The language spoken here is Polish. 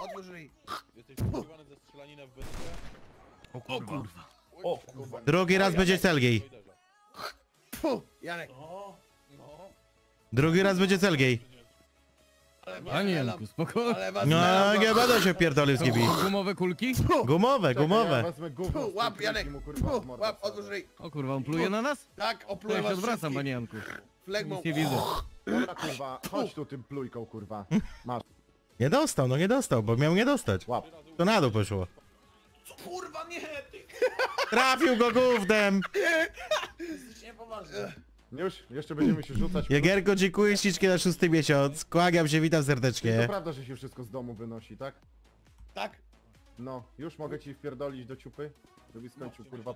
Otwórz ryj. Jesteś poszukiwany za strzelaninę w BSP? O kurwa. O kurwa. Drugi raz będzie Celgiej. Fu, Janek. No. Drugi raz będzie Celgiej. Panie Janku, spokojnie. Ale was No, melam, nie będę się pierdolił z gibi. Gumowe kulki? Gumowe, Czekaj, Ja gumowe. wezmę gówno łap, Janek. kręci mu, kurwa, w Fu, mordę łap, wsadzę. otwórz ryj. O kurwa, on pluje na nas? Tak, To opluję ja się was odwracam, wszystkich. panie Janku. Flegmą. Nic nie widzę. Dobra kurwa, chodź tu tym plujką kurwa. Masz, Nie dostał, no nie dostał, bo miał nie dostać. łap. To na dół poszło. Kurwa nie, ty Trafił go gównem! jesteś niepoważny. Już, jeszcze będziemy się rzucać. Jagierko, dziękuję ślicznie na szósty miesiąc. Kłaniam się, witam to serdecznie. prawda, że się wszystko z domu wynosi, tak? Tak. No, już mogę ci wpierdolić do ciupy? Żebyś skończył kurwa